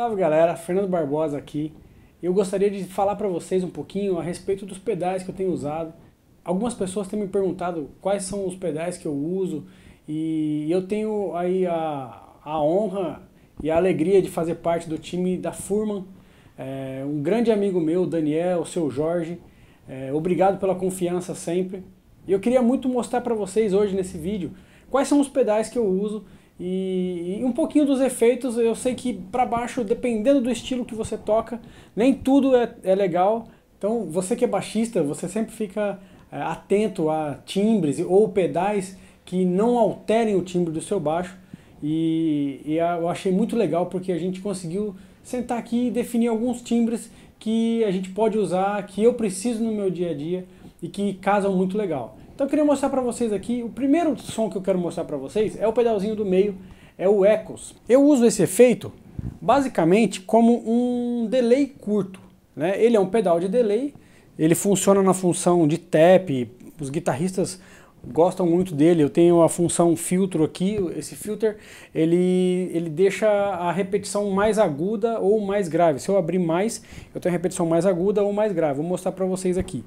Salve galera, Fernando Barbosa aqui. Eu gostaria de falar para vocês um pouquinho a respeito dos pedais que eu tenho usado. Algumas pessoas têm me perguntado quais são os pedais que eu uso e eu tenho aí a, a honra e a alegria de fazer parte do time da Furman. É, um grande amigo meu, Daniel, o seu Jorge. É, obrigado pela confiança sempre. E eu queria muito mostrar para vocês hoje nesse vídeo quais são os pedais que eu uso e, e, um pouquinho dos efeitos, eu sei que para baixo, dependendo do estilo que você toca, nem tudo é, é legal. Então, você que é baixista, você sempre fica é, atento a timbres ou pedais que não alterem o timbre do seu baixo. E, e eu achei muito legal porque a gente conseguiu sentar aqui e definir alguns timbres que a gente pode usar, que eu preciso no meu dia a dia e que casam muito legal. Então eu queria mostrar para vocês aqui, o primeiro som que eu quero mostrar para vocês é o pedalzinho do meio, é o Echoes. Eu uso esse efeito basicamente como um delay curto. Né? Ele é um pedal de delay, ele funciona na função de tap, os guitarristas gostam muito dele. Eu tenho a função filtro aqui, esse filter, ele, ele deixa a repetição mais aguda ou mais grave. Se eu abrir mais, eu tenho a repetição mais aguda ou mais grave. Vou mostrar para vocês aqui.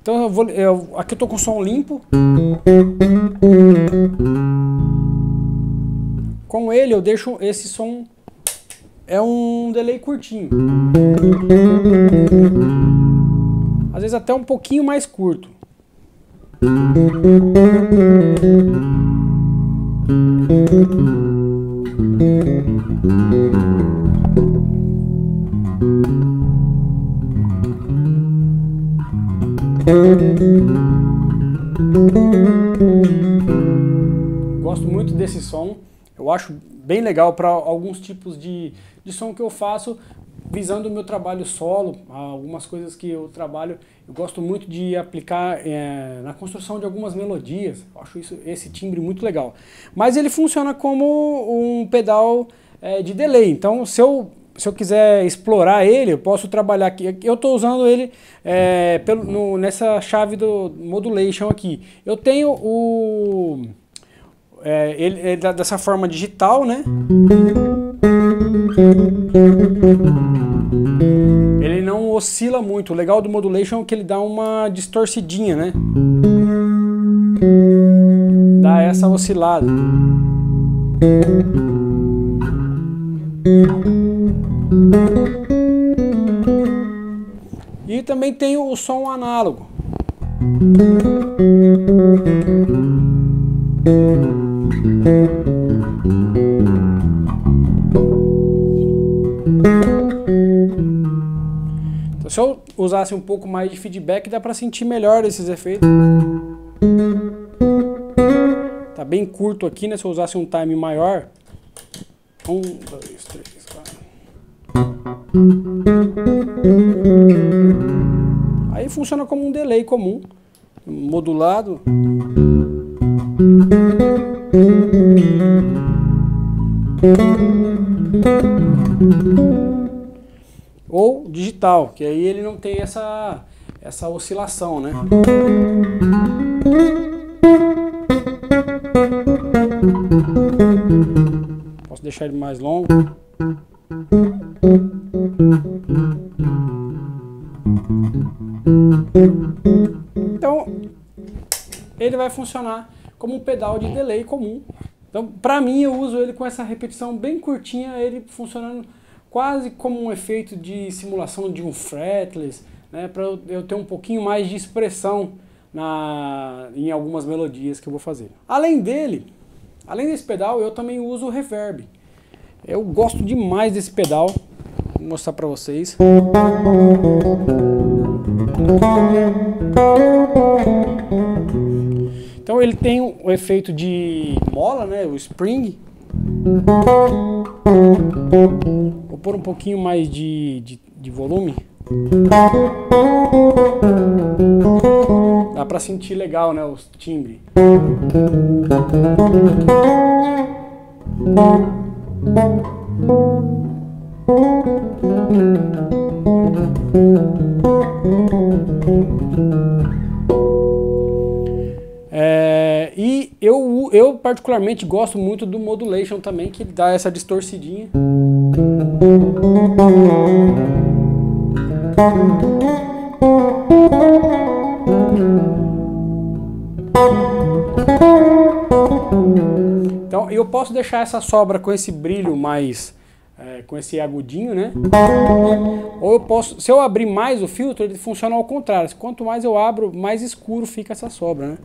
Então eu vou, eu, aqui eu tô com som limpo. Com ele eu deixo esse som é um delay curtinho. Às vezes até um pouquinho mais curto. Gosto muito desse som, eu acho bem legal para alguns tipos de, de som que eu faço visando o meu trabalho solo, algumas coisas que eu trabalho, eu gosto muito de aplicar é, na construção de algumas melodias, eu acho isso, esse timbre muito legal. Mas ele funciona como um pedal é, de delay, então se eu se eu quiser explorar ele, eu posso trabalhar aqui. Eu estou usando ele é, pelo, no, nessa chave do modulation aqui. Eu tenho o é, ele, ele dessa forma digital, né? Ele não oscila muito. O legal do modulation é que ele dá uma distorcidinha, né? Dá essa oscilada. E também tem o som análogo. Usasse um pouco mais de feedback, dá para sentir melhor esses efeitos. Tá bem curto aqui, né? Se eu usasse um time maior. Um, dois, três. Aí funciona como um delay comum, modulado. Ou digital, que aí ele não tem essa, essa oscilação, né? Posso deixar ele mais longo. Então, ele vai funcionar como um pedal de delay comum. Então, para mim, eu uso ele com essa repetição bem curtinha, ele funcionando quase como um efeito de simulação de um fretless, né, para eu ter um pouquinho mais de expressão na, em algumas melodias que eu vou fazer. Além dele, além desse pedal, eu também uso o reverb. Eu gosto demais desse pedal. Vou mostrar para vocês. Então ele tem o efeito de mola, né, o spring. Pôr um pouquinho mais de, de, de volume. Dá para sentir legal, né, os timbres. Eu, particularmente gosto muito do modulation também, que dá essa distorcidinha. Então eu posso deixar essa sobra com esse brilho mais é, com esse agudinho, né? Ou eu posso, se eu abrir mais o filtro, ele funciona ao contrário. Quanto mais eu abro, mais escuro fica essa sobra, né?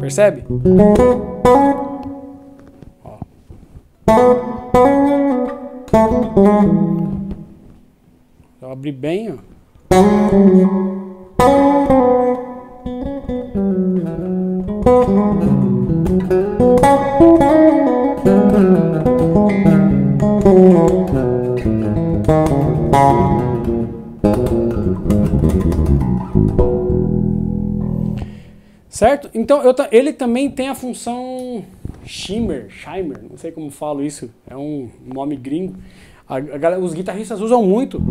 Percebe? Ó. Eu abri bem, ó. Certo? Então eu, ele também tem a função shimmer, shimmer, não sei como falo isso, é um nome gringo. A, a, os guitarristas usam muito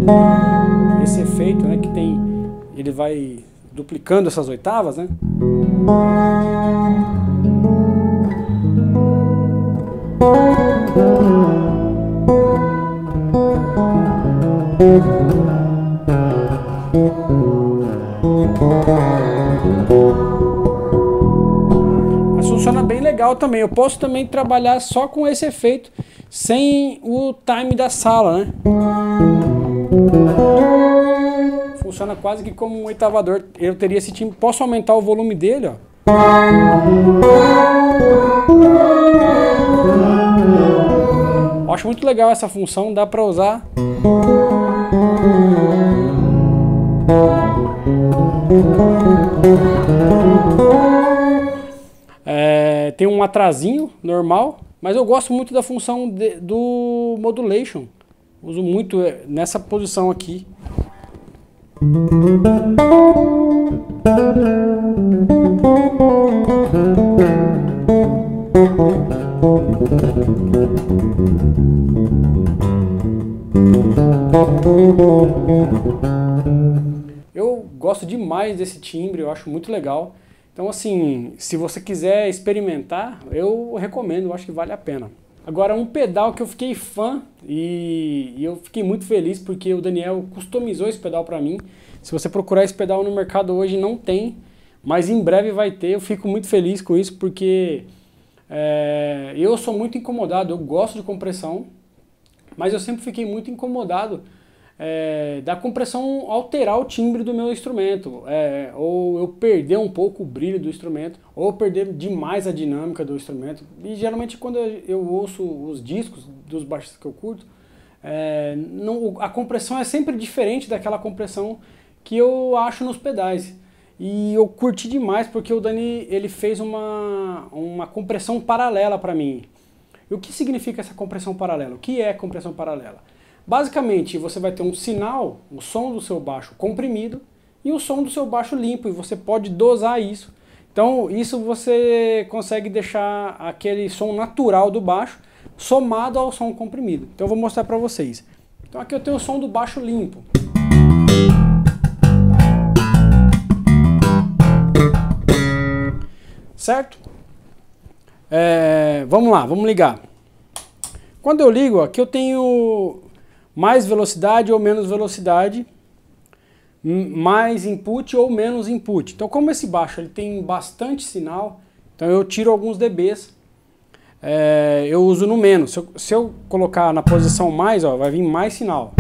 esse efeito, né, que tem, ele vai duplicando essas oitavas, né? Legal também. Eu posso também trabalhar só com esse efeito, sem o time da sala, né? Funciona quase que como um oitavador. Eu teria esse time. Posso aumentar o volume dele, ó. Acho muito legal essa função, dá para usar. É, tem um atrasinho normal, mas eu gosto muito da função de, do modulation. Uso muito é, nessa posição aqui. Eu gosto demais desse timbre, eu acho muito legal. Então, assim, se você quiser experimentar, eu recomendo, eu acho que vale a pena. Agora, um pedal que eu fiquei fã e, e eu fiquei muito feliz porque o Daniel customizou esse pedal para mim. Se você procurar esse pedal no mercado hoje, não tem, mas em breve vai ter. Eu fico muito feliz com isso porque é, eu sou muito incomodado, eu gosto de compressão, mas eu sempre fiquei muito incomodado é, da compressão alterar o timbre do meu instrumento, é, ou eu perder um pouco o brilho do instrumento, ou perder demais a dinâmica do instrumento. E geralmente quando eu ouço os discos dos baixistas que eu curto, é, não, a compressão é sempre diferente daquela compressão que eu acho nos pedais. E eu curti demais porque o Dani ele fez uma, uma compressão paralela para mim. E o que significa essa compressão paralela? O que é compressão paralela? Basicamente, você vai ter um sinal, o som do seu baixo comprimido e o som do seu baixo limpo, e você pode dosar isso. Então, isso você consegue deixar aquele som natural do baixo somado ao som comprimido. Então, eu vou mostrar para vocês. Então, aqui eu tenho o som do baixo limpo. Certo? É, vamos lá, vamos ligar. Quando eu ligo, aqui eu tenho mais velocidade ou menos velocidade, mais input ou menos input. Então, como esse baixo ele tem bastante sinal, então eu tiro alguns dBs, é, eu uso no menos. Se eu, se eu, colocar na posição mais, ó, vai vir mais sinal.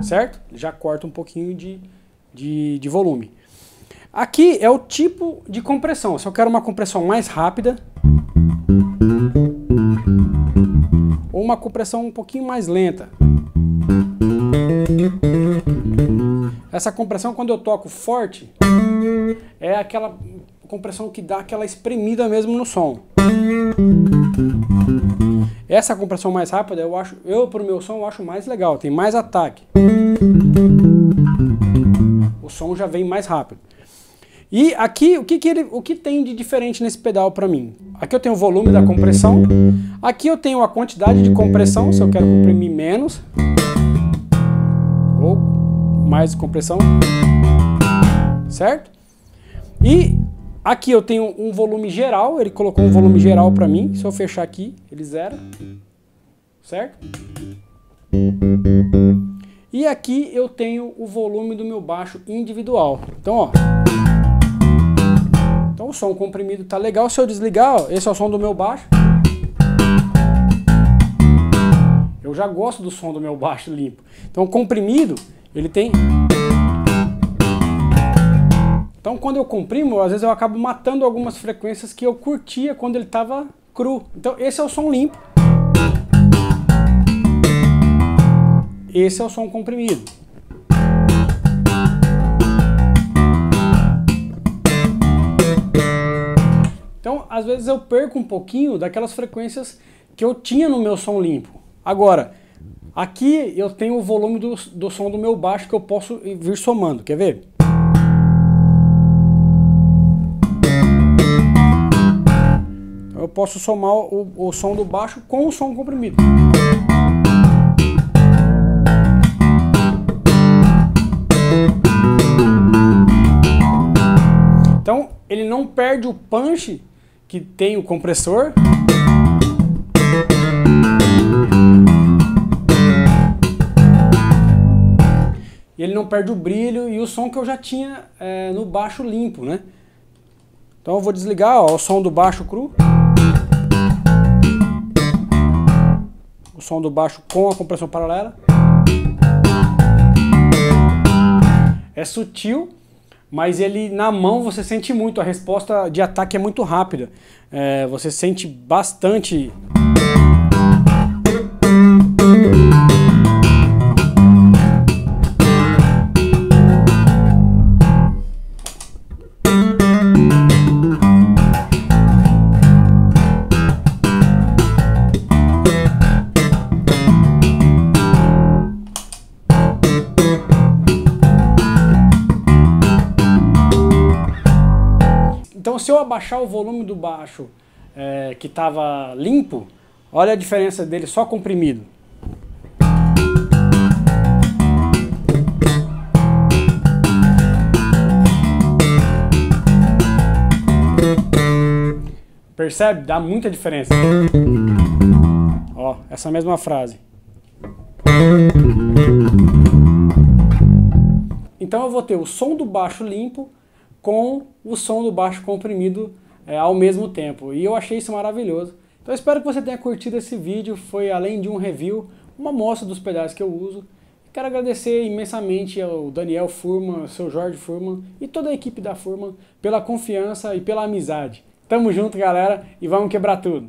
Certo? Já corta um pouquinho de, de, de volume. Aqui é o tipo de compressão. Se eu quero uma compressão mais rápida, uma compressão um pouquinho mais lenta. Essa compressão, quando eu toco forte, é aquela compressão que dá aquela espremida mesmo no som. Essa compressão mais rápida, eu acho, eu pro meu som eu acho mais legal, tem mais ataque. O som já vem mais rápido. E aqui, o que, que, ele, o que tem de diferente nesse pedal para mim? Aqui eu tenho o volume da compressão, aqui eu tenho a quantidade de compressão, se eu quero comprimir menos, ou mais compressão, certo? E aqui eu tenho um volume geral, ele colocou um volume geral para mim, se eu fechar aqui, ele zera, certo? E aqui eu tenho o volume do meu baixo individual. Então, ó. Então o som comprimido tá legal. Se eu desligar, ó, esse é o som do meu baixo. Eu já gosto do som do meu baixo limpo. Então comprimido, ele tem... Então quando eu comprimo, às vezes eu acabo matando algumas frequências que eu curtia quando ele estava cru. Então esse é o som limpo. Esse é o som comprimido. Às vezes eu perco um pouquinho daquelas frequências que eu tinha no meu som limpo. Agora, aqui eu tenho o volume do, do som do meu baixo que eu posso vir somando. Quer ver? Então, eu posso somar o, o som do baixo com o som comprimido. Então ele não perde o punch que tem o compressor. E ele não perde o brilho e o som que eu já tinha é, no baixo limpo, né? Então eu vou desligar ó, o som do baixo cru. O som do baixo com a compressão paralela. É sutil, mas ele na mão você sente muito, a resposta de ataque é muito rápida. É, você sente bastante abaixar o volume do baixo é, que estava limpo, olha a diferença dele só comprimido. Percebe? Dá muita diferença. Ó, essa mesma frase. Então eu vou ter o som do baixo limpo com o som do baixo comprimido é, ao mesmo tempo. E eu achei isso maravilhoso. Então espero que você tenha curtido esse vídeo. Foi além de um review, uma amostra dos pedais que eu uso. Quero agradecer imensamente ao Daniel Furman, ao seu Jorge Furman e toda a equipe da Furman pela confiança e pela amizade. Tamo junto, galera, e vamos quebrar tudo!